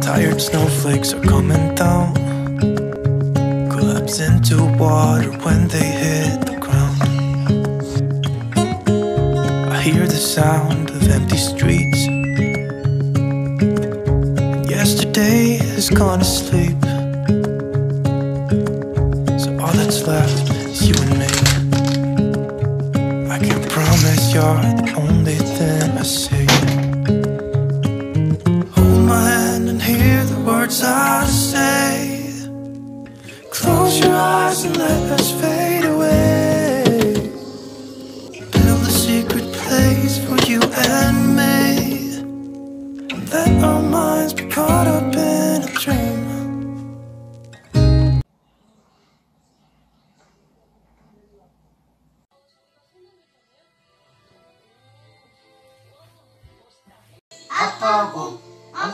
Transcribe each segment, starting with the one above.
Tired snowflakes are coming down. Collapse into water when they hit the ground. I hear the sound of empty streets. Yesterday has gone to sleep. So all that's left is you and me. I can promise you're the only thing I see.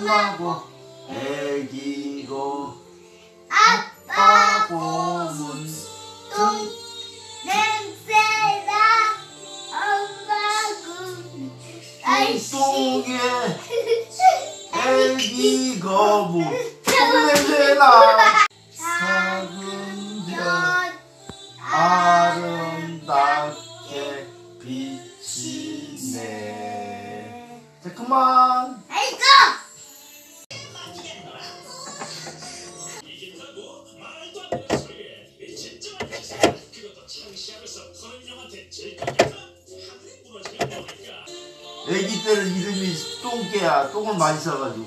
엄마고 애기고 아빠 봄은 똥 냄새나 엄마고 아이씨 똥에 애기 거북 똥냄새나 애기 때는 이름이 똥개야. 똥을 많이 싸가지고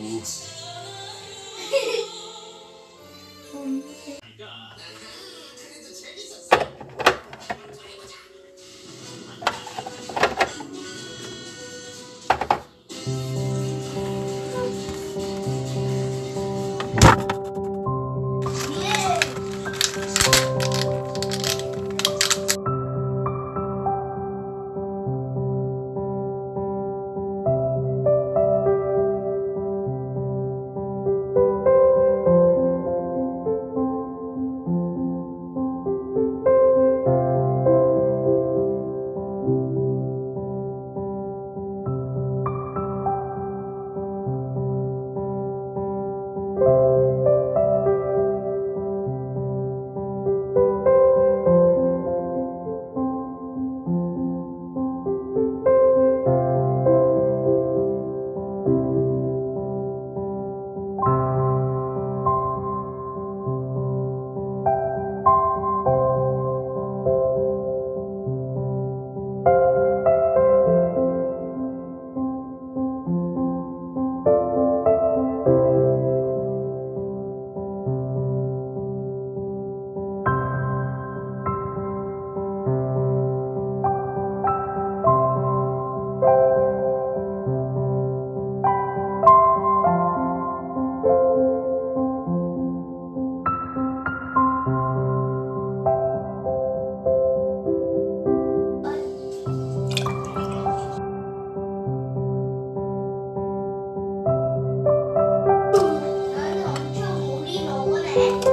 Th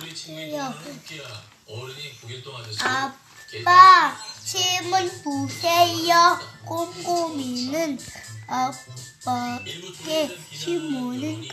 우리 친구야. 어른이 9일 동안 아빠 질문 보세요. 꼼꼼히는 아빠께 신문을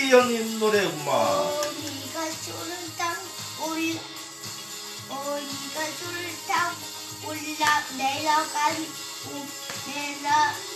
혜리 형님 노래구만 어리가 쫄딱 올 어리가 쫄딱 올라 내려간 내려